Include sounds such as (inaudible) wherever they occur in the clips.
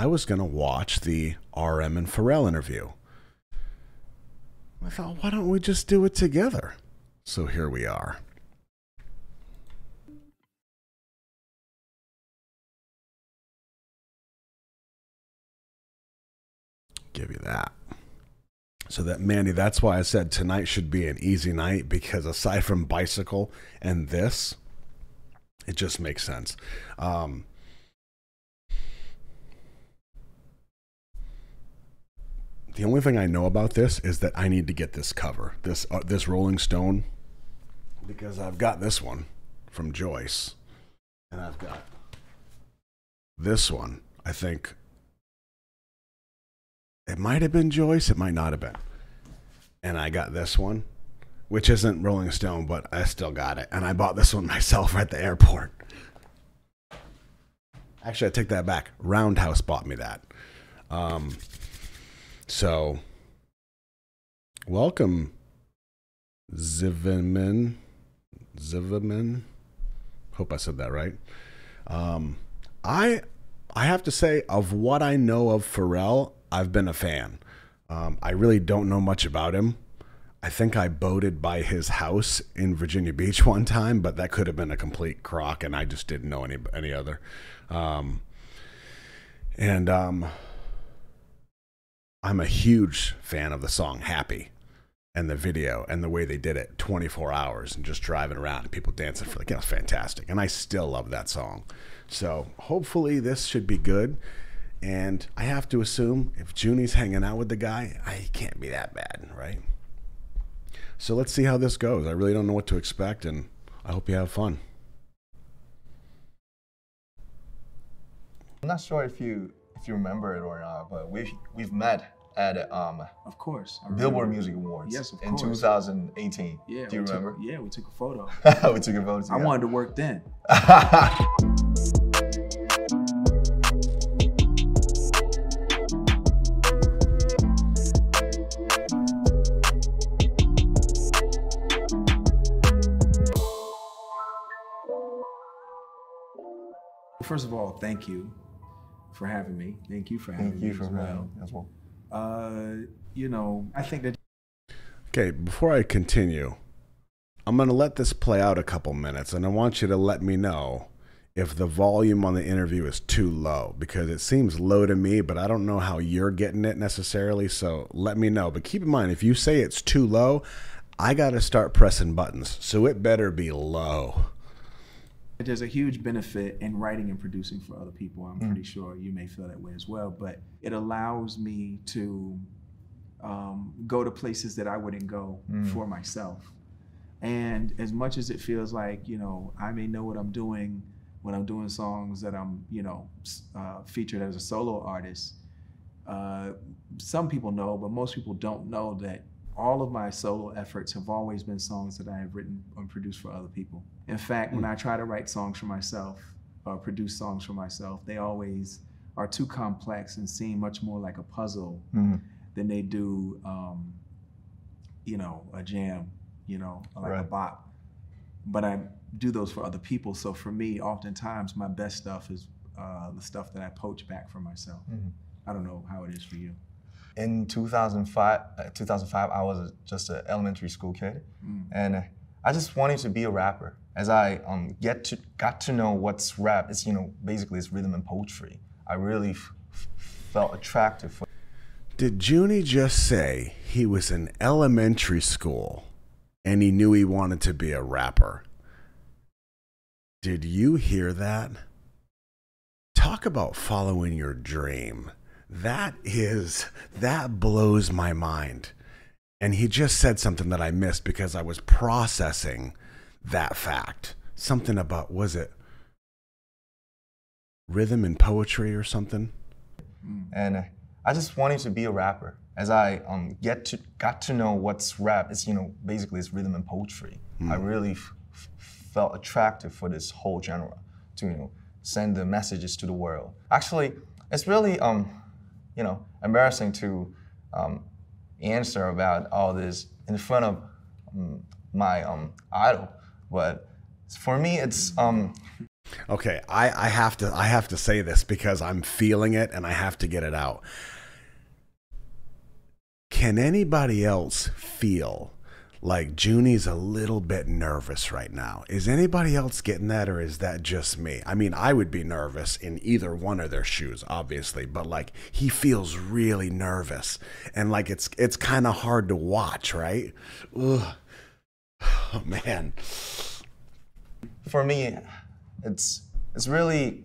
I was going to watch the RM and Pharrell interview. I thought, why don't we just do it together? So here we are. Give you that. So that Mandy, that's why I said tonight should be an easy night because aside from bicycle and this, it just makes sense. Um, the only thing I know about this is that I need to get this cover, this uh, this Rolling Stone, because I've got this one from Joyce, and I've got this one. I think it might have been Joyce, it might not have been, and I got this one, which isn't Rolling Stone, but I still got it, and I bought this one (laughs) myself at the airport. Actually, I take that back. Roundhouse bought me that. Um, so, welcome, Ziviman. Ziviman. Hope I said that right. Um, I I have to say, of what I know of Pharrell, I've been a fan. Um, I really don't know much about him. I think I boated by his house in Virginia Beach (laughs) one time, but that could have been a complete crock, and I just didn't know any any other. Um, and um, I'm a huge fan of the song Happy and the video and the way they did it 24 hours and just driving around and people dancing for like, it was fantastic. And I still love that song. So hopefully this should be good. And I have to assume if Junie's hanging out with the guy, I can't be that bad, right? So let's see how this goes. I really don't know what to expect, and I hope you have fun. I'm not sure if you if you remember it or not, but we've we've met at um, Of course. Billboard. Music Awards Yes, of in course. 2018. Yeah. Do you we took- remember? yeah, we took a photo. (laughs) we took a vote I wanted to work then. (laughs) First of all, thank you for having me. Thank you for having Thank me you for as having well. me as well. Uh, you know, I think that Okay, before I continue, I'm going to let this play out a couple minutes, and I want you to let me know if the volume on the interview is too low because it seems low to me, but I don't know how you're getting it necessarily. So let me know. But keep in mind, if you say it's too low, I got to start pressing buttons. So it better be low. There's a huge benefit in writing and producing for other people. I'm pretty sure you may feel that way as well. But it allows me to um, go to places that I wouldn't go for myself. And as much as it feels like, you know, I may know what I'm doing when I'm doing songs that I'm, you know, uh, featured as a solo artist, uh, some people know, but most people don't know that all of my solo efforts have always been songs that I have written and produced for other people. In fact, when I try to write songs for myself or produce songs for myself, they always are too complex and seem much more like a puzzle Mhm. than they do, um, you know, a jam, you know, like a Right. bop. But I do those for other people. So for me, oftentimes my best stuff is uh, the stuff that I poach back for myself. Mhm. I don't know how it is for you. In 2005, uh, 2005, I was a, just an elementary school kid, Mm. and I just wanted to be a rapper. As I um, get to got to know what's rap, it's you know basically it's rhythm and poetry. I really felt attracted for Did Junie just say he was in elementary school and he knew he wanted to be a rapper? Did you hear that? Talk about following your dream. That is, that blows my mind. And he just said something that I missed because I was processing that fact. Something about, was it rhythm and poetry or something? and uh, I just wanted to be a rapper. As I um, get to got to know what's rap, it's you know basically it's rhythm and poetry. I really f- f- felt attracted for this whole genre to you know send the messages to the world. Actually, it's really um, you know embarrassing to um, answer about all this in front of um, my um, idol, but for me it's um, Okay, I, I have to I have to say this because I'm feeling it and I have to get it out. Can anybody else feel like Junie's a little bit nervous right now? Is anybody else getting that or is that just me? I mean, I would be nervous in either one of their shoes, obviously, but like he feels really nervous and like it's it's kind of hard to watch, right? Ugh. (sighs) Oh man. For me, it's it's really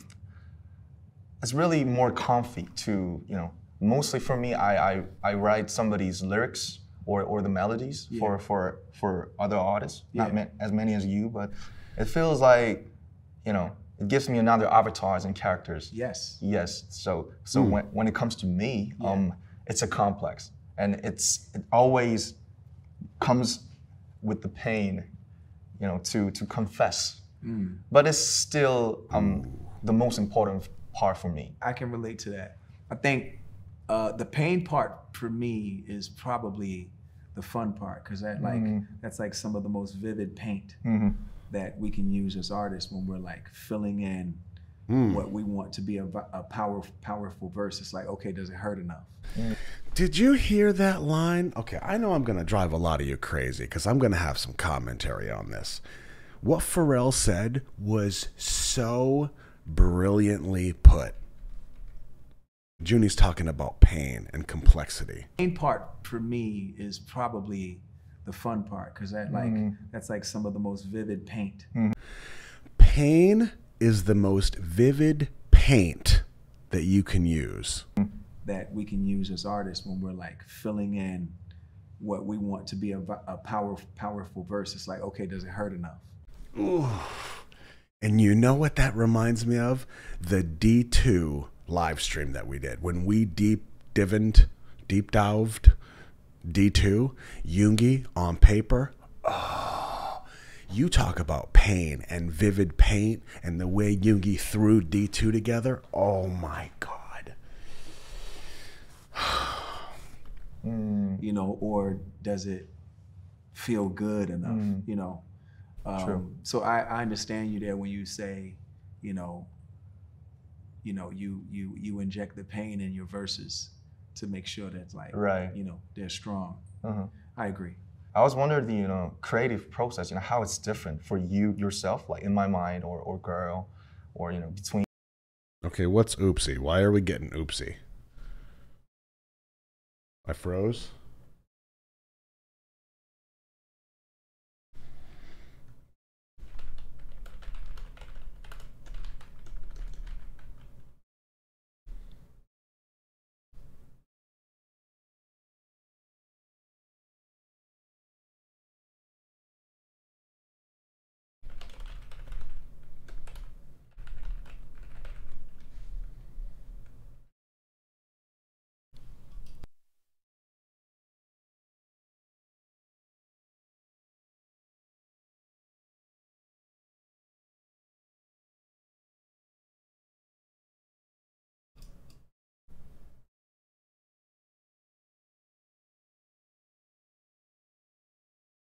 it's really more comfy to you know mostly for me I I, I write somebody's lyrics or, or the melodies for, for for other artists not ma- as many as you but it feels like you know it gives me another avatars and characters. Yes. yes. So so when, when it comes to me um it's a complex and it's it always comes with the pain you know to to confess mm. but it's still um, the most important part for me. I can relate to that. I think uh, the pain part for me is probably the fun part because that like mm-hmm. that's like some of the most vivid paint mm-hmm. that we can use as artists when we're like filling in mm. what we want to be a, vi- a power, powerful verse. It's like, okay, does it hurt enough? Mm. Did you hear that line? Okay, I know I'm going to drive a lot of you crazy because I'm going to have some commentary on this. What Pharrell said was so brilliantly put. Junie's talking about pain and complexity. Pain part for me is probably the fun part because that like mm-hmm. that's like some of the most vivid paint. Mm-hmm. Pain is the most vivid paint that you can use. Mm. That we can use as artists when we're like filling in what we want to be a, a power, powerful verse. It's like, okay, does it hurt enough? And you know what that reminds me of? The D2 live stream that we did. When we deep divined, deep dived D2, Yoongi on paper. Oh, you talk about pain and vivid paint and the way Yoongi threw D2 together. Oh my God. You know, or does it feel good enough? You know, um, so I, I understand you there when you say, you know, you know, you you you inject the pain in your verses to make sure that like, Right. you know, they're strong. Uh-huh. I agree. I was wondering the you know creative process, you know how it's different for you yourself, like in my mind or or girl, or you know between Okay, what's oopsie? Why are we getting oopsie? I froze.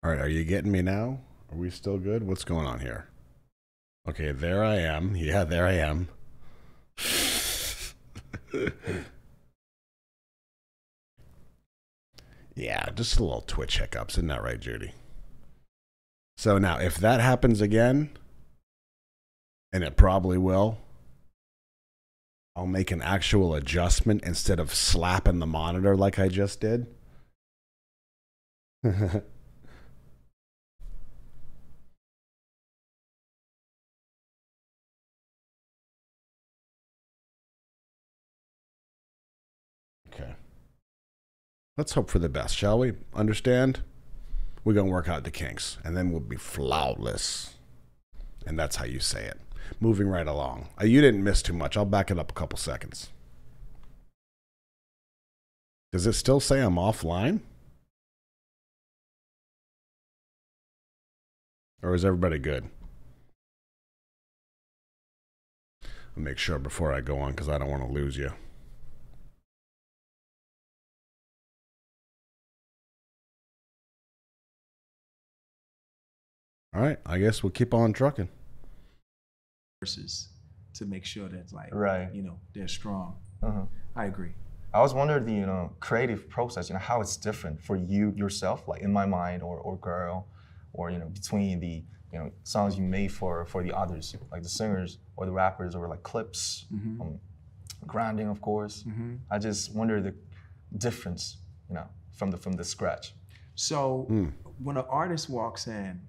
All right, are you getting me now? Are we still good? What's going on here? Okay, there I am. (laughs) Yeah, there I am. (laughs) yeah, just a little Twitch hiccups. Isn't that right, Judy? So now, if that happens again, and it probably will, I'll make an actual adjustment instead of slapping the monitor like I just did. (laughs) Let's hope for the best, shall we? Understand? We're going to work out the kinks, and then we'll be flawless. And that's how you say it. Moving right along. Uh, you didn't miss too much. I'll back it up a couple seconds. Does it still say I'm offline? Or is everybody good? I'll make sure before I go on because I don't want to lose you. All right, I guess we'll keep on trucking. verses to make sure that like Right. you know they're strong. Uh-huh. I agree. I was wondering the you know creative process, you know how it's different for you yourself, like in my mind or or girl, or you know between the you know songs you made for for the others, like the singers or the rappers or like clips, um, grounding of course. I just wonder the difference, you know, from the from the scratch. So when an artist walks in,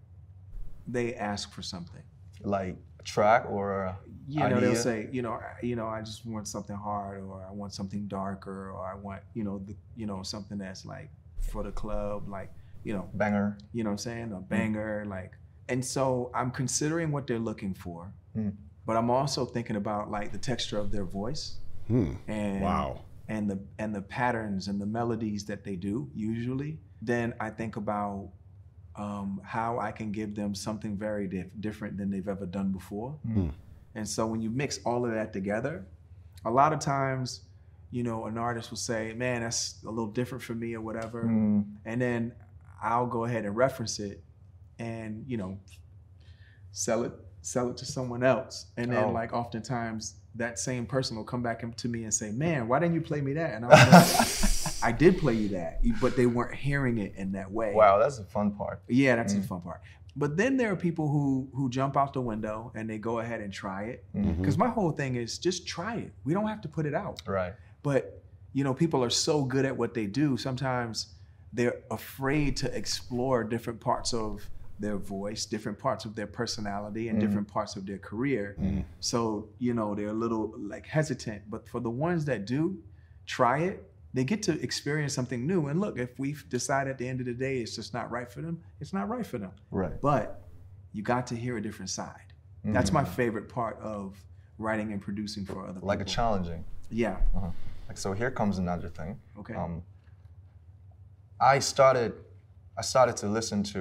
they ask for something. Like track or a You know, idea. they'll say, you know, you know, I just want something hard, or I want something darker, or I want, you know, the, you know, something that's like for the club, like, you know, banger. you know what I'm saying, a banger, like. And so I'm considering what they're looking for, Mm. but I'm also thinking about like the texture of their voice Hmm. and Wow. and the and the patterns and the melodies that they do usually. Then I think about um, how I can give them something very dif- different than they've ever done before. Hmm. And so when you mix all of that together, a lot of times, you know, an artist will say, "Man, that's a little different for me" or whatever Mm, and then I'll go ahead and reference it, and you know, sell it sell it to someone else, and then Oh. like oftentimes that same person will come back to me and say, "Man, why didn't you play me that?" And (laughs) I'm like, "I did play you that, but they weren't hearing it in that way." wow, that's the fun part. Yeah, that's the Mm. fun part. But then there are people who who jump out the window and they go ahead and try it. Mhm. Because my whole thing is just try it. We don't have to put it out Right. but you know people are so good at what they do sometimes they're afraid to explore different parts of their voice different parts of their personality and Mhm. different parts of their career so you know they're a little like hesitant but for the ones that do try it they get to experience something new and look if we decide at the end of the day it's just not right for them it's not right for them Right. but you got to hear a different side that's my favorite part of writing and producing for other Mm-hmm. like a challenging. yeah Uh-huh. Like so, here comes another thing. okay Um, I started, I started to listen to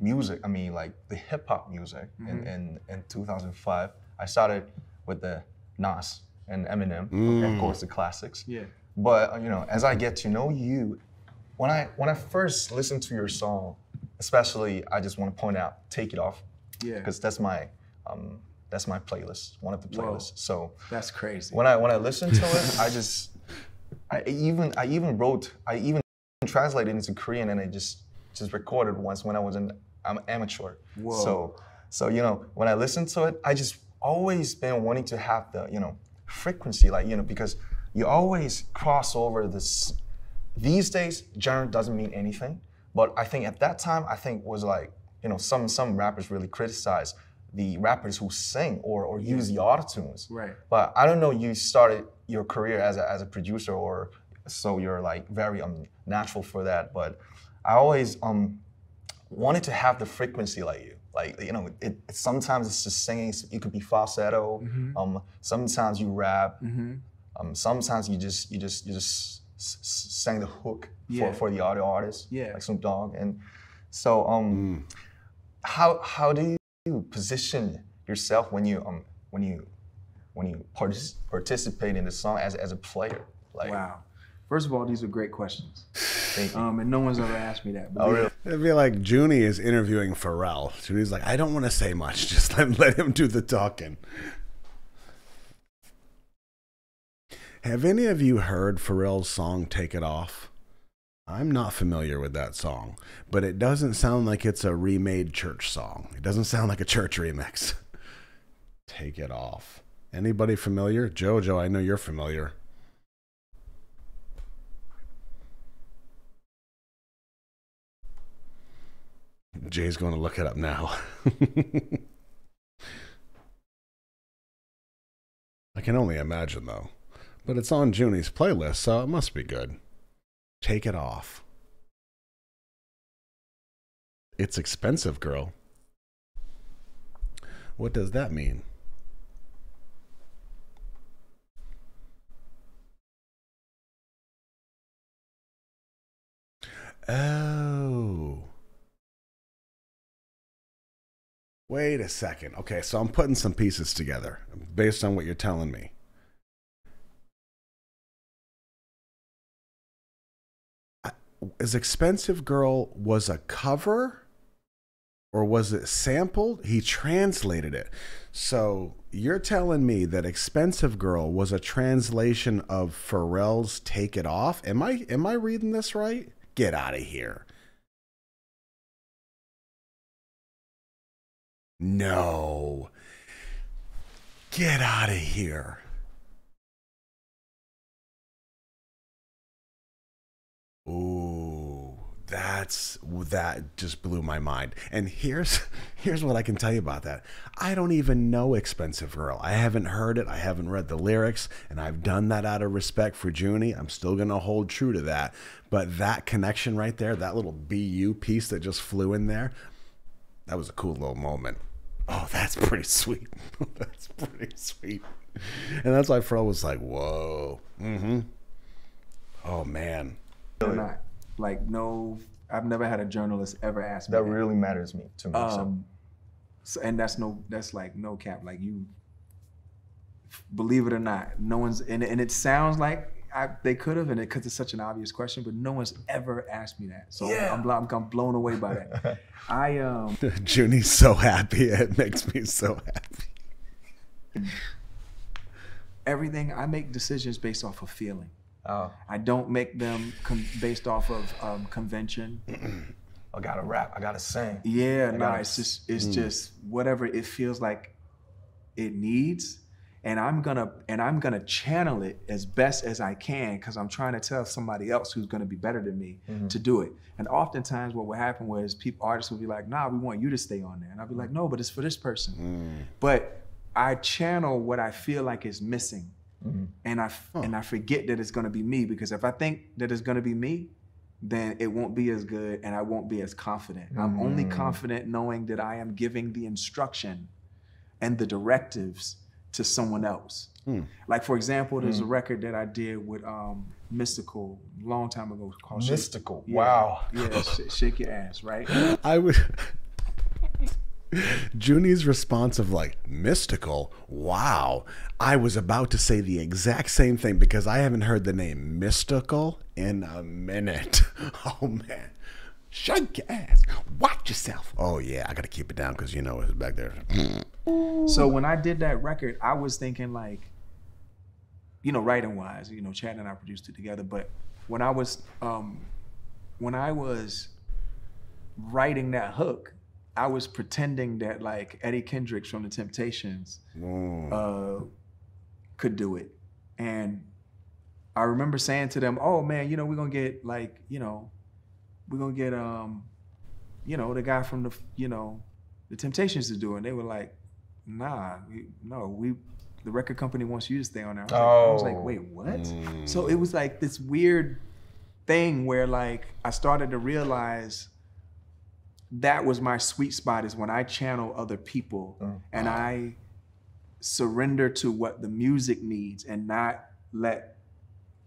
music. I mean, like the hip hop music in, Mhm. in in 2005. I started with the Nas and Eminem, of course, the classics. Yeah. But uh, you know, as I get to know you, when I when I first listened to your song, especially, I just want to point out "Take It Off" Yeah. because that's my um, that's my playlist, one of the Whoa. playlists. So That's crazy. when I when I listened to it, I just I even I even wrote I even translated it into Korean and I just just recorded once when I was an I'm amateur. Whoa. So so you know when I listened to it, I just always been wanting to have the you know frequency like you know because you always cross over this. These days, genre doesn't mean anything, but I think at that time I think was like you know some some rappers really criticize the rappers who sing or or use the autotunes. Right. But I don't know. You started your career as a, as a producer, or so you're like very um natural for that. But I always um wanted to have the frequency like you. Like you know, it, it sometimes it's just singing. It could be falsetto. Um, sometimes you rap. Mm-hmm. Um, sometimes you just you just you just s- s- sang the hook Yeah. for, for the audio artist, Yeah. like Snoop Dogg. And so um, how how do you position yourself when you um when you when you partic- participate in the song as as a player? Like, Wow. First of all, these are great questions. thank you. Um, and no one's ever asked me that. But Oh, really? It'd be like Junie is interviewing Pharrell. Junie's like, I don't want to say much. (laughs) Just let, let him do the talking. Have any of you heard Pharrell's song Take It Off? I'm not familiar with that song, but it doesn't sound like it's a remade church song. It doesn't sound like a church remix. (laughs) Take It Off. Anybody familiar? Jojo, I know you're familiar. Jay's going to look it up now. (laughs) I can only imagine, though. But it's on Junie's playlist, so it must be good. Take it off. It's expensive, girl. What does that mean? Oh. Wait a second. Okay, so I'm putting some pieces together based on what you're telling me. Or was it sampled? He translated it. So you're telling me that Expensive Girl was a translation of Pharrell's Take It Off? Am I am I reading this right? Get out of here. No. Get out of here. Ooh, that's that just blew my mind. And here's (laughs) here's what I can tell you about that. I don't even know Expensive Girl. I haven't heard it. I haven't read the lyrics, and I've done that out of respect for Junie. I'm still gonna hold true to that. But that connection right there, that little BU piece that just flew in there, that was a cool little moment. Oh, that's pretty sweet. (laughs) that's pretty sweet. And that's why Fro was like, "Whoa." Mm-hmm. Oh man. They're not. Like no, I've never had a journalist ever ask me That really matters me to me. Um, so, and that's no, that's like no cap. Like you, believe it or not, no one's, and, and it sounds like I, they could have, and it because it's such an obvious question, but no one's ever asked me that. So Yeah. I'm, blo- I'm, I'm blown away by that. (laughs) I um, Junie's so happy. It makes me so happy. everything I make decisions based off of feeling. Oh, I don't make them based off of um, convention. (clears throat) I gotta rap. I gotta sing. Yeah, no, it's just it's mm. just whatever it feels like it needs. And I'm gonna and I'm gonna channel it as best as I can because I'm trying to tell somebody else who's gonna be better than me mm-hmm. to do it. And oftentimes what will happen was people artists will be like, nah, we want you to stay on there. And I'll be like, no, but it's for this person. Mm. But I channel what I feel like is missing. Mm-hmm. And I f- and I forget that it's gonna be me because if I think that it's gonna be me, then it won't be as good and I won't be as confident. I'm only mm. confident knowing that I am giving the instruction and the directives to someone else. Hmm. Like for example, there's a hmm. record that I did with um, Mystikal a long time ago called Shake- Mystikal. Yeah, Wow. Yeah, sh- shake your ass, right? (gasps) I would. Junie's response of like Mystikal, wow. I was about to say the exact same thing because I haven't heard the name Mystikal in a minute. (laughs) Oh man. Shake your ass. Watch yourself. Oh yeah, I gotta keep it down because you know it's back there. So when I did that record, I was thinking like, you know, writing wise, you know, Chad and I produced it together. But when I was, um, when I was writing that hook, I was pretending that like Eddie Kendricks from the Temptations uh, could do it, and I remember saying to them, "Oh man, you know, we're gonna get like, you know, we're gonna get um, you know, the guy from the, you know, the Temptations to do it." And they were like, "Nah, we, no, we." The record company wants you to stay on there. I was, like, I was like, Oh. wait, what? So it was like this weird thing where like I started to realize that was my sweet spot is when I channel other people mm. and I surrender to what the music needs and not let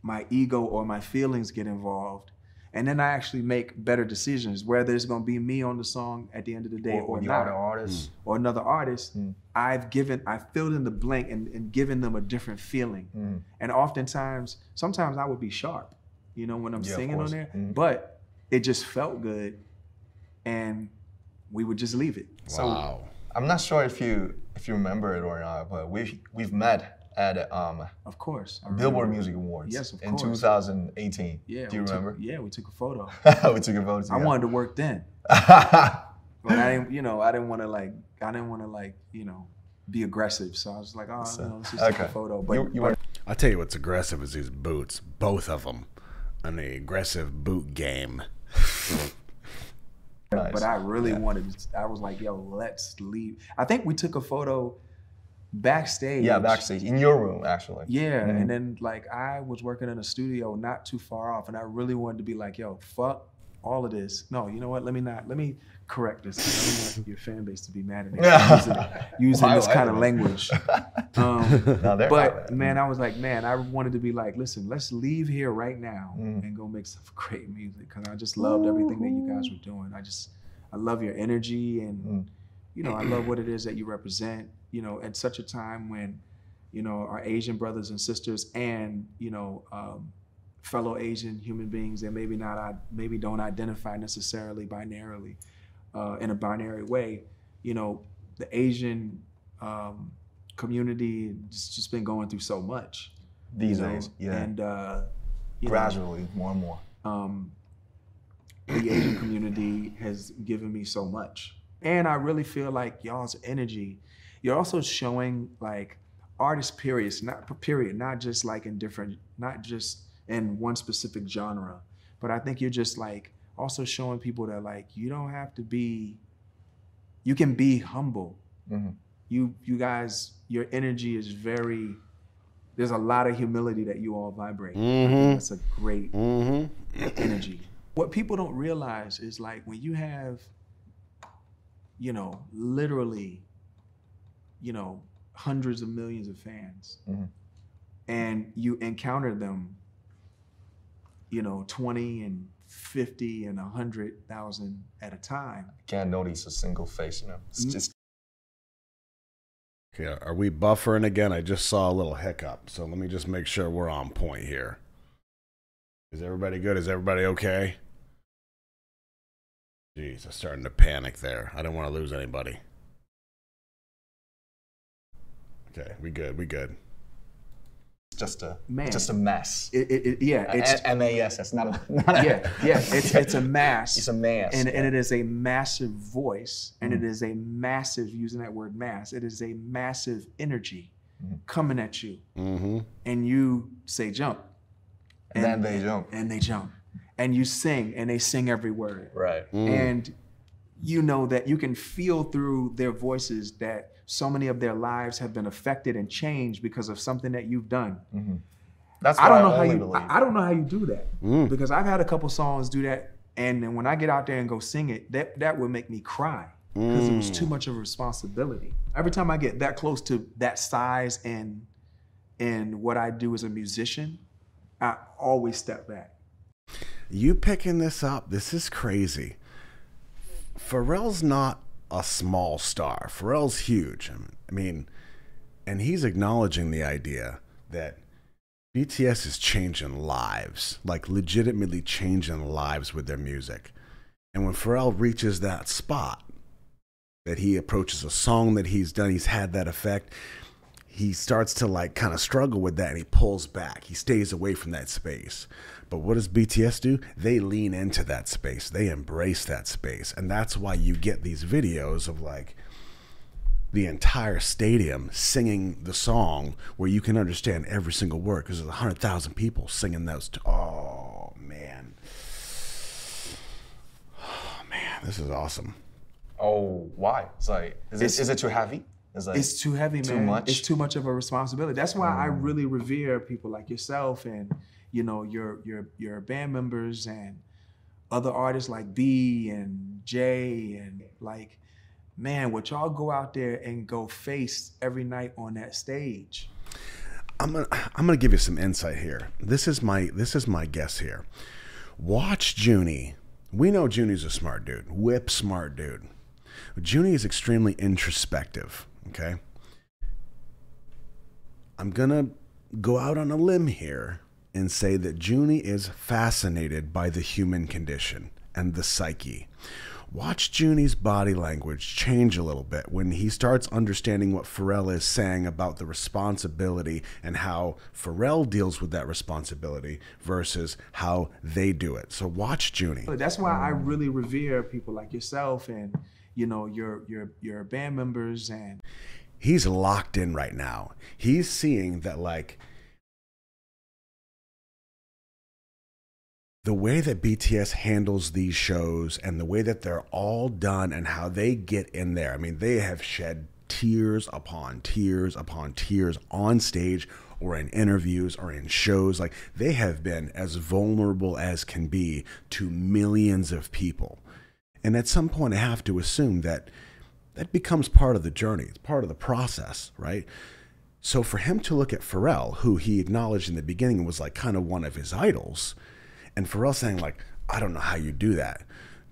my ego or my feelings get involved. And then I actually make better decisions, whether it's gonna be me on the song at the end of the day Or, or, or not other artists. Mm. or another artist, mm. I've given, I filled in the blank and, and given them a different feeling. And oftentimes, sometimes I would be sharp, you know, when I'm Yeah, singing on there, Mhm. but it just felt good, and we would just leave it. So wow. I'm not sure if you if you remember it or not, but we've we've met at um, of course, Billboard. Music Awards Yes, of in course. 2018. Yeah, Do you we took- remember? yeah, we took a photo. (laughs) we took a photo I wanted to work then, (laughs) but I didn't. You know, I didn't want to like. I didn't want to like. You know, be aggressive. So I was like, oh, So- no, let's just take a photo. But, You- you but were- I'll tell you what's aggressive is these boots, both of them, on the aggressive boot game. (laughs) Nice. But I really wanted. I was like, "Yo, let's leave." I think we took a photo backstage. yeah, backstage in your room actually. Yeah, Mhm. and then like I was working in a studio not too far off, and I really wanted to be like, "Yo, fuck all of this." No, you know what? Let me not. Let me correct this. I don't want your fan base to be mad at me (laughs) using, using Why- this why kind of language. (laughs) Um, No, but man, I was like, man, I wanted to be like, listen, let's leave here right now Mm. and go make some (laughs) great music because I just loved everything that you guys were doing. I just, I love your energy and, Mm. you know, I love what it is that you represent. You know, at such a time when, you know, our Asian brothers and sisters and you know, um, fellow Asian human beings that maybe not, I maybe don't identify necessarily binarily. uh, in a binary way, you know, the Asian um, community just just been going through so much These know, days, yeah. and uh, you know, Gradually, more and more. um, the Asian community has given me so much. And I really feel like y'all's energy, you're also showing like artist periods, not period, not just like in different, not just in one specific genre, but I think you're just like also showing people that like you don't have to be, you can be humble. Mhm. You you guys, your energy is very. There's a lot of humility that you all vibrate. I think Mhm. That's a great Mm-hmm. energy. What people don't realize is like when you have, you know, literally, you know, hundreds of millions of fans, Mhm. and you encounter them, you know, 20 and 50 and 100,000 at a time. Can't notice a single face, you know. It's Mm. just Okay, are we buffering again? I just saw a little hiccup, so let me just make sure we're on point here. Is everybody good? Is everybody okay? Jeez, I'm starting to panic there. I don't want to lose anybody. Okay, we good. We good. Just a Man. just a mess. It, it, it- yeah, it's M A S. That's not a not a, (laughs) yeah, yeah. It's it's a (laughs) mass. It's a mass. and, yeah. and it is a massive voice and Mm. it is a massive using that word mass it is a massive energy Mhm. coming at you Mm-hmm. and you say jump and then they jump. and they jump and you sing and they sing every word Right. Mm. and you know that you can feel through their voices that so many of their lives have been affected and changed because of something that you've done That's I don't know how you. believe. I, I don't know how you do that Mm. because I've had a couple songs do that, and then when I get out there and go sing it, that that would make me cry because it was too much of a responsibility. Every time I get that close to that size and and what I do as a musician, I always step back. You picking this up? This is crazy. Pharrell's not a small star. Pharrell's huge. I mean, and he's acknowledging the idea that BTS is changing lives, like legitimately changing lives with their music. And when Pharrell reaches that spot, that he approaches a song that he's done, he's had that effect. He starts to like kind of struggle with that and he pulls back. He stays away from that space. But what does BTS do? They lean into that space. They embrace that space. And that's why you get these videos of like the entire stadium singing the song where you can understand every single word because there's 100,000 people singing those. T- oh, man. (sighs) Oh, man. This is awesome. Oh, why? It's like, is It's- it, is it too heavy? It's like, It's too heavy, man. Too much? It's too much of a responsibility. That's why I mm. really revere people like yourself and you know your your your band members and other artists like B and J and like man, what y'all go out there and go face every night on that stage. I'm gonna I'm gonna give you some insight here. This is my this is my guess here. Watch Junie. We know Junie's a smart dude, whip smart dude. Junie is extremely introspective. Okay. I'm gonna go out on a limb here and say that Junie is fascinated by the human condition and the psyche. Watch Junie's body language change a little bit when he starts understanding what Pharrell is saying about the responsibility and how Pharrell deals with that responsibility versus how they do it. So watch Junie. That's why I really revere people like yourself and you know your your your band members and he's locked in right now. He's seeing that like the way that BTS handles these shows and the way that they're all done and how they get in there. I mean, they have shed tears upon tears upon tears on stage or in interviews or in shows. Like they have been as vulnerable as can be to millions of people. And at some point, I have to assume that that becomes part of the journey. It's part of the process, right? So for him to look at Pharrell, who he acknowledged in the beginning was like kind of one of his idols, and Pharrell saying like, "I don't know how you do that,"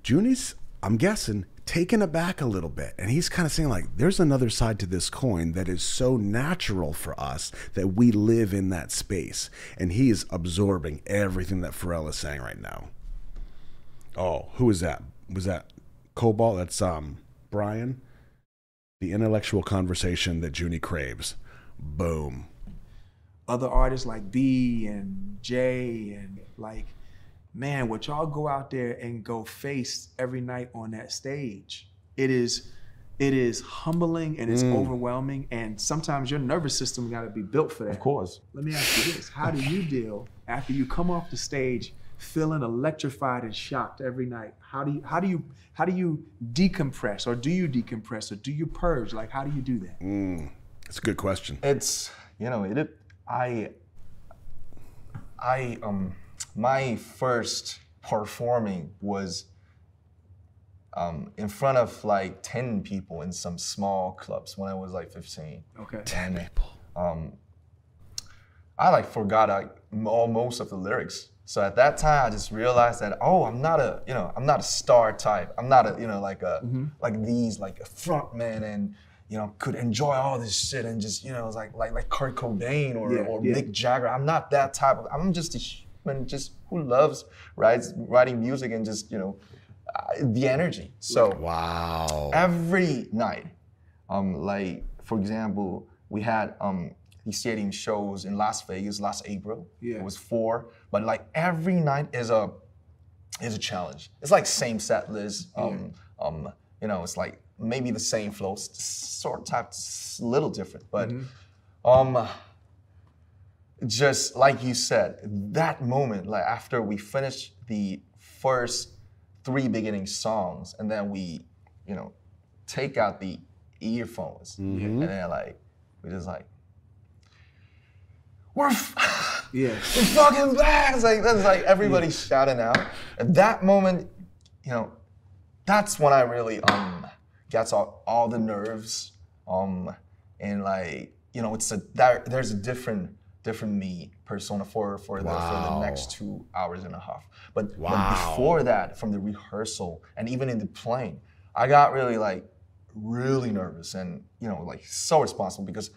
Junie's, I'm guessing, taken aback a little bit, and he's kind of saying like, "There's another side to this coin that is so natural for us that we live in that space," and he is absorbing everything that Pharrell is saying right now. Oh, who is that? Was that Cobalt. That's um Brian. The intellectual conversation that Junie craves. Boom. Other artists like B and J and like, man, what y'all go out there and go face every night on that stage. It is it is humbling and it's Mm. overwhelming and sometimes your nervous system got to be built for that. Of course. Let me ask you this: How do you deal after you come off the stage feeling electrified and shocked every night? How do you how do you how do you decompress, or do you decompress, or do you purge? Like, how do you do that? Mm, that's a good question. It's you know it. I I um my first performing was um in front of like ten people in some small clubs when I was like fifteen. Okay. And um, I like forgot like all most of the lyrics. So at that time, I just realized that oh, I'm not a you know I'm not a star type. I'm not a you know like a like these like a front man and you know could enjoy all this shit and just you know like like like Kurt Cobain or Yeah, or yeah. Mick Jagger. I'm not that type of. I'm just a human just who loves writes writing music and just you know uh, the energy. So Wow. every night. Um, like for example, we had um these stadium shows in Las Vegas last April. Yeah. It was four, but like every night is a is a challenge. It's like same set list. Um, um, you know, it's like maybe the same flow, sort of little different, but um, just like you said, that moment, like after we finished the first three beginning songs, and then we, you know, take out the earphones, and then like we just like, we're. (laughs) Yeah. we're fucking back. It's like that's like everybody shouting out. At that moment, you know, that's when I really um gets all, all the nerves. Um and like, you know, it's a there, there's a different different me persona for for the for the next two hours and a half. But, but Wow. before that, from the rehearsal and even in the plane, I got really like really nervous and you know like so responsible because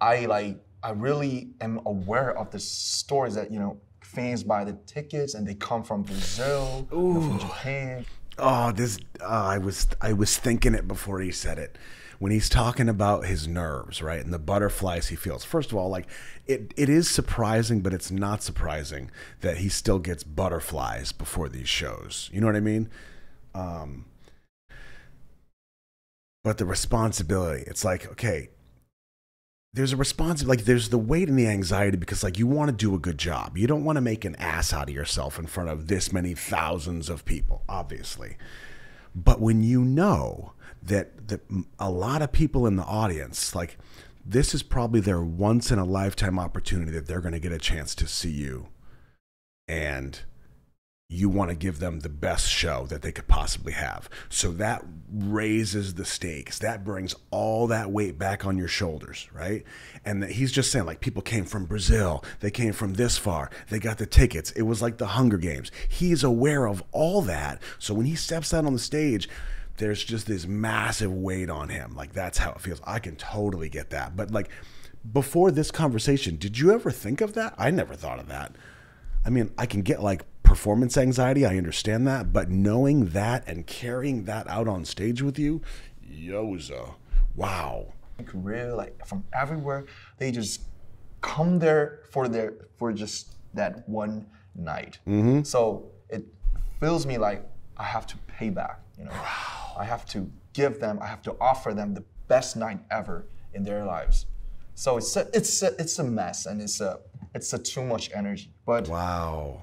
I like I really am aware of the stories that you know fans buy the tickets and they come from Brazil, you know, from Japan. Oh, this uh, I was I was thinking it before he said it. When he's talking about his nerves, right, and the butterflies he feels. First of all, like it, it is surprising, but it's not surprising that he still gets butterflies before these shows. You know what I mean? Um, but the responsibility, it's like, okay, there's a responsibility, like there's the weight and the anxiety because like you want to do a good job. You don't want to make an ass out of yourself in front of this many thousands of people, obviously. But when you know that that a lot of people in the audience, like this is probably their once in a lifetime opportunity that they're going to get a chance to see you, and you want to give them the best show that they could possibly have. So that raises the stakes. That brings all that weight back on your shoulders, right? And he's just saying, like, people came from Brazil, they came from this far, they got the tickets. It was like the Hunger Games. He's aware of all that. So when he steps out on the stage, there's just this massive weight on him. Like, that's how it feels. I can totally get that. But, like, before this conversation, did you ever think of that? I never thought of that. I mean, I can get like performance anxiety. I understand that, but knowing that and carrying that out on stage with you, yoza, wow. career, like from everywhere. They just come there for their for just that one night. Mm-hmm. So it feels me like I have to pay back. You know, wow. I have to give them. I have to offer them the best night ever in their lives. So it's a, it's a, it's a mess and it's a it's a too much energy. But Wow.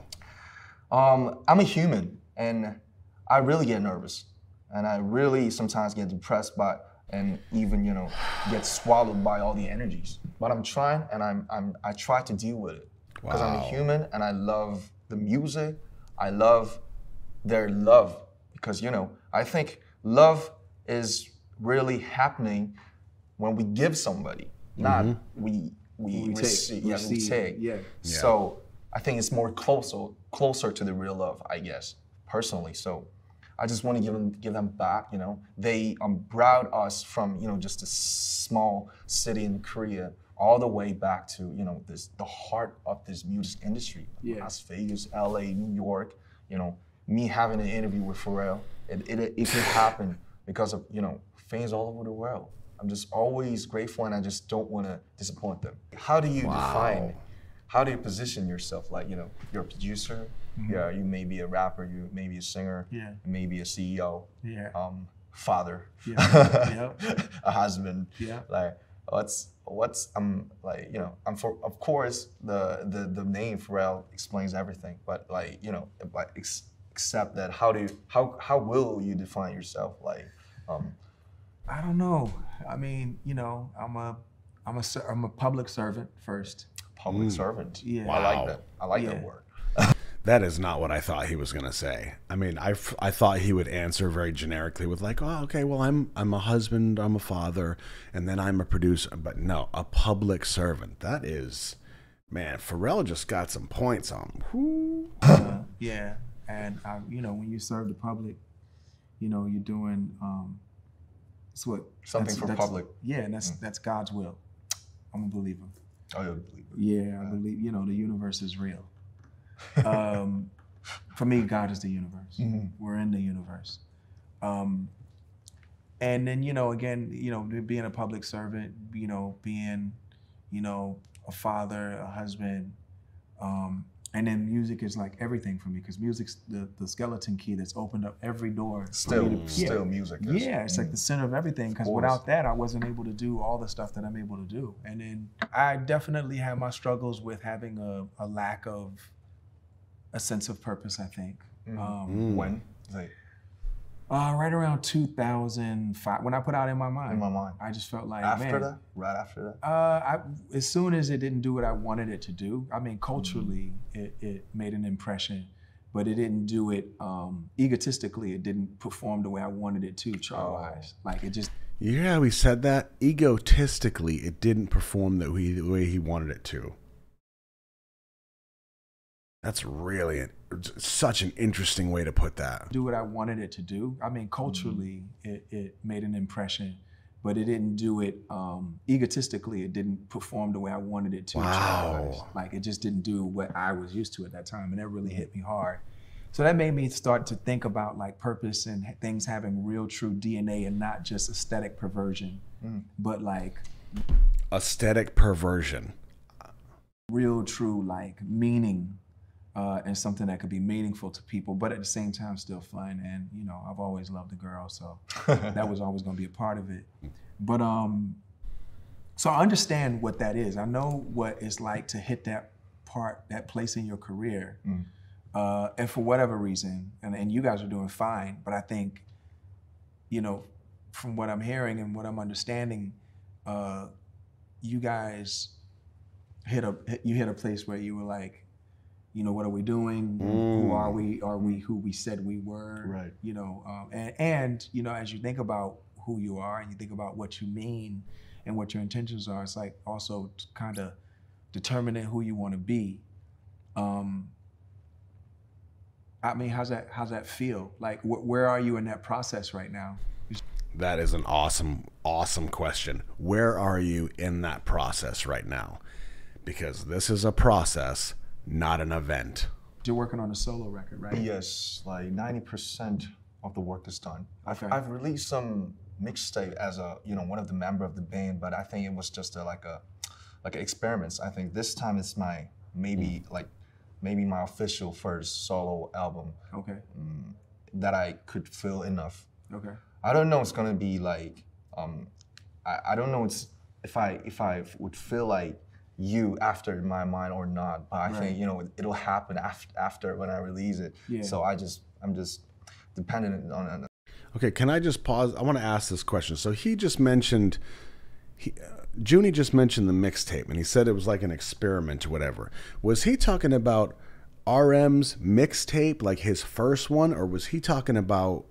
Um, I'm a human, and I really get nervous, and I really sometimes get depressed by, and even you know, get swallowed by all the energies. But I'm trying, and I'm, I'm I try to deal with it because I'm a human, and I love the music. I love their love because you know I think love is really happening when we give somebody, not we we, We take, receive. Yeah, we take. yeah. So I think it's more closer closer to the real love, I guess, personally. So I just want to give them give them back. You know, they um, brought us from you know just a small city in Korea all the way back to you know this the heart of this music industry, Yeah. Las Vegas, L.A., New York. You know, me having an interview with Pharrell. It, it, it can happen because of you know fans all over the world. I'm just always grateful, and I just don't want to disappoint them. How do you define? How do you position yourself? Like you know, you're a producer. Yeah, you may be a rapper. You may be a singer. Yeah. You may be a CEO. Yeah. Um, father. Yeah. (laughs) a husband. Yeah. Like what's what's um like you know I'm for of course the the the name Pharrell explains everything, but like you know but ex- except that how do you how how will you define yourself like um I don't know. I mean, you know, I'm a, I'm a, I'm a public servant first. Public servant? Yeah. I like that. I like that word. (laughs) That is not what I thought he was going to say. I mean, I, f- I thought he would answer very generically with like, "Oh, okay, well, I'm I'm a husband, I'm a father, and then I'm a producer." But no, a public servant. That is, man, Pharrell just got some points on. him. Uh, (coughs) yeah, and I, you know, when you serve the public, you know, you're doing, um, it's what Something that's- for that's- public. Yeah, and that's that's God's will. I'm a believer. Oh, you believe it. Yeah, I believe. You know, the universe is real. (laughs) Um, for me, God is the universe. We're in the universe. Um, and then you know, again, you know, being a public servant, you know, being, you know, a father, a husband, um, and then music is like everything for me because music's the, the skeleton key that's opened up every door. Still, me to- still yeah. music. is- Yeah, it's like the mm. center of everything. Because without that, I wasn't able to do all the stuff that I'm able to do. And then I definitely had my struggles with having a, a lack of a sense of purpose. I think. Mm-hmm. Um, mm. Mm. when like uh, right around 2005, when I put out in my mind, in my mind. I just felt like After man, that, right after that. uh, I, as soon as it didn't do what I wanted it to do, I mean, culturally, it, it made an impression, but it didn't do it um, egotistically. It didn't perform the way I wanted it to, chart wise. Like it just, You hear how he said that? Egotistically, it didn't perform the way, the way he wanted it to. That's really such an interesting way to put that. do what I wanted it to do. I mean, culturally, mm-hmm. it, it made an impression, but it didn't do it um, egotistically. It didn't perform the way I wanted it to. Wow. Like it just didn't do what I was used to at that time, and that really hit mm-hmm. me hard. So that made me start to think about like purpose and things having real, true DNA and not just aesthetic perversion, mm. but like Aesthetic perversion. real, true, like meaning uh, and something that could be meaningful to people, but at the same time still fun. And you know, I've always loved a girl, so (laughs) that was always going to be a part of it. But um, so I understand what that is. I know what it's like to hit that part, that place in your career, uh, and for whatever reason, and, and you guys are doing fine. But I think, you know, from what I'm hearing and what I'm understanding, uh, you guys hit a you hit a place where you were like, you know, what are we doing? Who are we? Are we who we said we were? Right. You know, um, and and you know, as you think about who you are and you think about what you mean and what your intentions are, it's like also kind of determining who you want to be. Um, I mean, how's that? How's that feel? Like, wh- where are you in that process right now? That is an awesome, awesome question. Where are you in that process right now? Because this is a process, not an event. You're working on a solo record, right? Yes, like ninety percent of the work is done. I've, Okay. I've released some mixtape as a you know one of the member of the band, but I think it was just a, like a like experiments. I think this time it's my maybe like maybe my official first solo album Okay. that I could feel enough. Okay. I don't know it's gonna be like um, I, I don't know it's if I if I would feel like you after in my mind or not, but I Right. think you know it'll happen after after when I release it. Yeah. So I just I'm just dependent on, on Okay, can I just pause? I want to ask this question. So he just mentioned, he, uh, Joonie just mentioned the mixtape, and he said it was like an experiment or whatever. Was he talking about RM's mixtape, like his first one, or was he talking about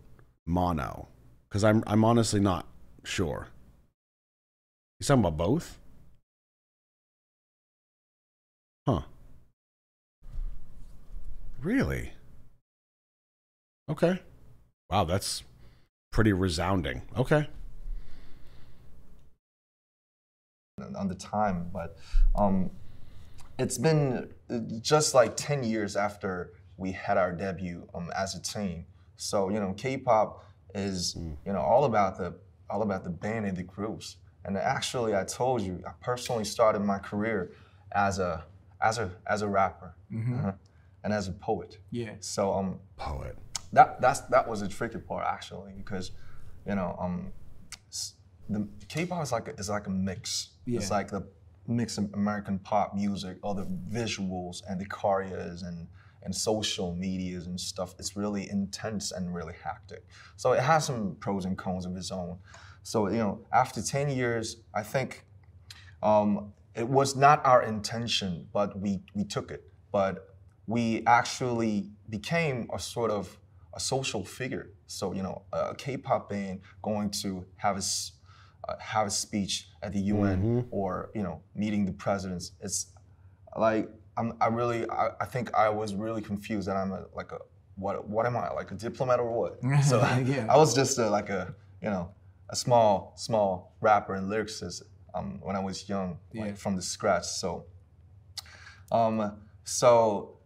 mono? Because I'm I'm honestly not sure. He's talking about both. Really? Okay. Wow, that's pretty resounding. Okay. on the time, but um, it's been just like 10 years after we had our debut um, as a team. So you know, K-pop is you know all about the all about the band and the groups. And actually, I told you, I personally started my career as a as a as a rapper uh-huh, and as a poet. Yeah. So um, Poet. that that's that was the tricky part actually because you know um the K-pop is like a, is like a mix. It's like the mix of American pop music, all the visuals and the choreos and and social medias and stuff. It's really intense and really hectic. So it has some pros and cons of its own. So you know, after ten years, I think um, it was not our intention, but we, we took it. But we actually became a sort of a social figure. So you know, a K-pop band going to have a uh, have a speech at the UN or you know meeting the presidents. It's like I'm, I really I, I think I was really confused that I'm a, like a what what am I like a diplomat or what? (laughs) So Yeah. I was just a, like a you know a small small rapper and lyricist um, when I was young, like from the scratch. So um, so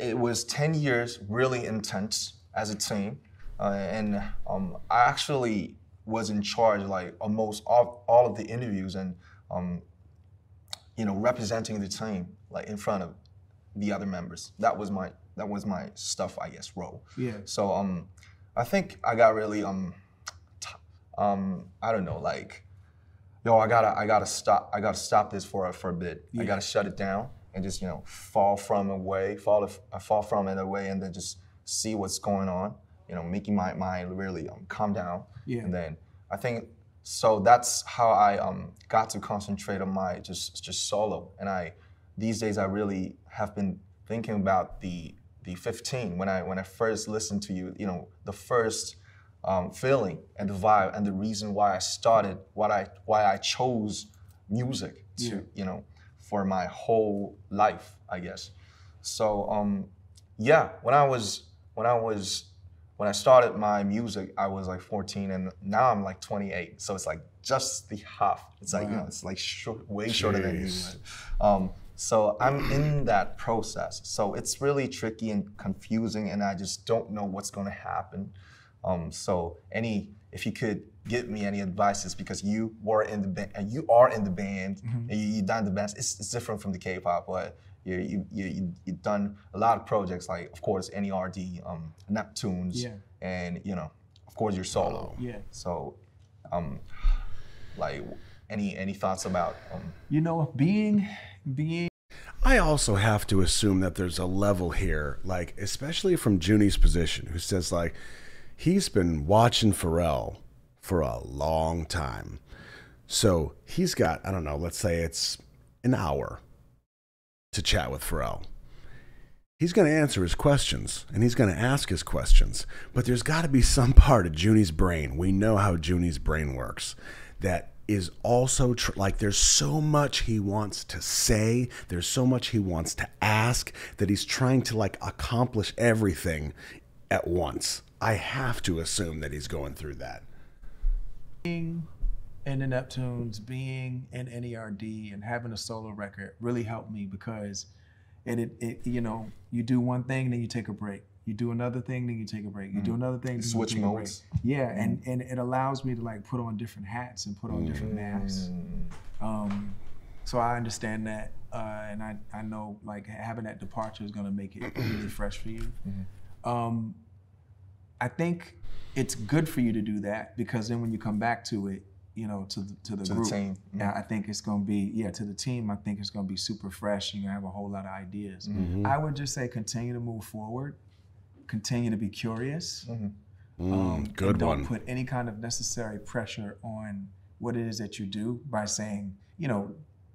it was 10 years really intense as a team uh, and um, i actually was in charge like almost all, all of the interviews and um, you know representing the team like in front of the other members that was my that was my stuff i guess role Yeah. so um, I think I got really um, t- um, I don't know, like, yo, I gotta, I gotta stop, I gotta stop this for a, for a bit. I gotta shut it down and just you know fall from away, fall, uh, fall from it away, and then just see what's going on. You know, making my mind really um, calm down. Yeah. And then I think so. That's how I um, got to concentrate on my just just solo. And I these days I really have been thinking about the the 15 when I when I first listened to you. You know, the first um, feeling and the vibe and the reason why I started what I why I chose music to Yeah. you know for my whole life I guess. So um, yeah, when I was when I was when I started my music, I was like 14, and now I'm like 28. So it's like just the half. It's like you know, it's like short, way shorter than you. Um, so I'm in that process. So it's really tricky and confusing, and I just don't know what's going to happen. Um, so any, if you could give me any advices, because you were in the band, and you are in the band, and you, you done the band. It's, it's different from the K-pop, but you you you you you've done a lot of projects, like of course NERD, um, Neptunes, Yeah. and you know, of course you're solo. Yeah. So, um, like any any thoughts about um, You know, being being I also have to assume that there's a level here, like especially from Joonie's position, who says like he's been watching Pharrell for a long time. So he's got, I don't know, let's say it's an hour to chat with Pharrell. He's going to answer his questions and he's going to ask his questions. But there's got to be some part of Joonie's brain. We know how Joonie's brain works that is also like there's so much he wants to say, there's so much he wants to ask that he's trying to like accomplish everything at once. I have to assume that he's going through that. Being in the Neptunes, being in NERD, and having a solo record really helped me because it, it, it you know, you do one thing, then you take a break. You do another thing, then you take a break. You do another thing, then you switch take a break. modes. Yeah, and and it allows me to like put on different hats and put on different masks. Um, so I understand that, uh, and I I know like having that departure is gonna make it really (clears throat) fresh for you. Um, I think it's good for you to do that because then when you come back to it, you know, to the, to the To the team. yeah, I think it's gonna be yeah to the team. I think it's gonna be super fresh. You're gonna have a whole lot of ideas. Mm-hmm. I would just say continue to move forward, continue to be curious. Mm-hmm. Um, and Mm, good don't one. put any kind of necessary pressure on what it is that you do by saying, you know,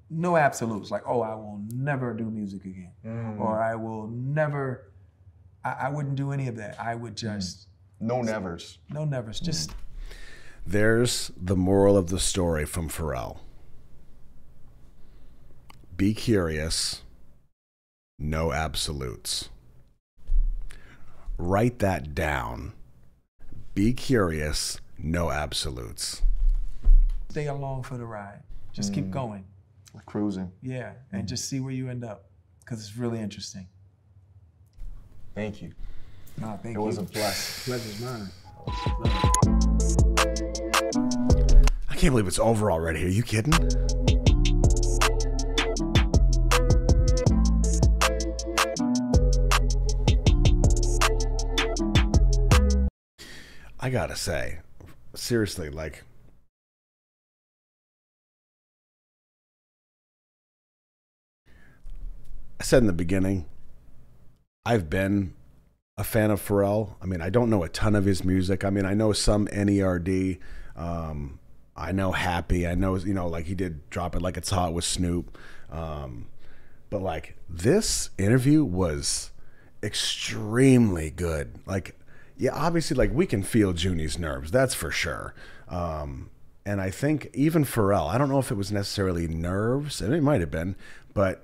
no absolutes like, oh, I will never do music again, Mm. or I will never. I, I wouldn't do any of that. I would just no nevers. no nevers. Just There's the moral of the story from Pharrell. Be curious, no absolutes. Write that down. Be curious, no absolutes. stay along for the ride. Just keep mm. going. Cruising. Yeah, and just see where you end up because it's really interesting. Thank you. Nah, thank It you. was a bless. pleasure's mine. I can't believe it's over already. Are you kidding? I gotta say, seriously, like, I said in the beginning, I've been a fan of Pharrell. I mean, I don't know a ton of his music. I mean, I know some NERD. Um, I know Happy. I know, you know, like he did Drop It Like It's Hot with Snoop. Um, but like this interview was extremely good. Like, yeah, obviously, like we can feel Joonie's nerves. That's for sure. Um, and I think even Pharrell, I don't know if it was necessarily nerves, and it might have been, but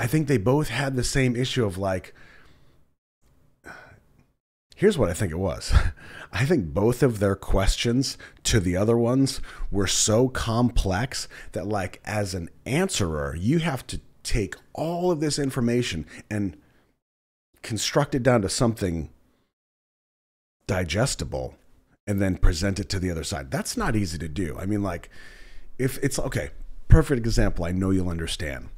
I think they both had the same issue of like, Here's what I think it was. (laughs) I think both of their questions to the other ones were so complex that, like, as an answerer, you have to take all of this information and construct it down to something digestible and then present it to the other side. That's not easy to do. I mean, like, if it's okay, perfect example, I know you'll understand.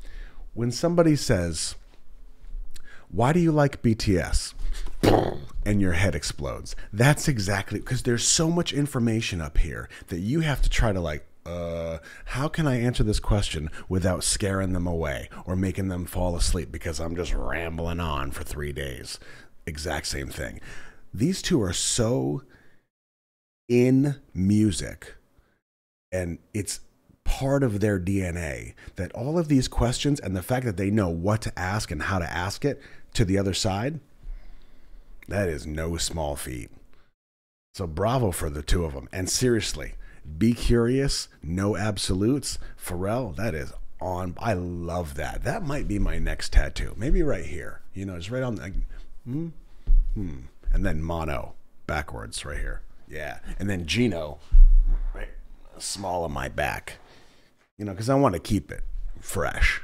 When somebody says, Why do you like BTS? And your head explodes. That's exactly because there's so much information up here that you have to try to like, uh, how can I answer this question without scaring them away or making them fall asleep because I'm just rambling on for three days? Exact same thing. These two are so in music and it's part of their DNA that all of these questions and the fact that they know what to ask and how to ask it to the other side that is no small feat. So bravo for the two of them. And seriously, be curious, no absolutes. Pharrell, that is on. I love that. That might be my next tattoo. Maybe right here. You know, just right on. Like, hmm, hmm. And then mono backwards right here. Yeah. And then Gino, right, small on my back. You know, because I want to keep it fresh.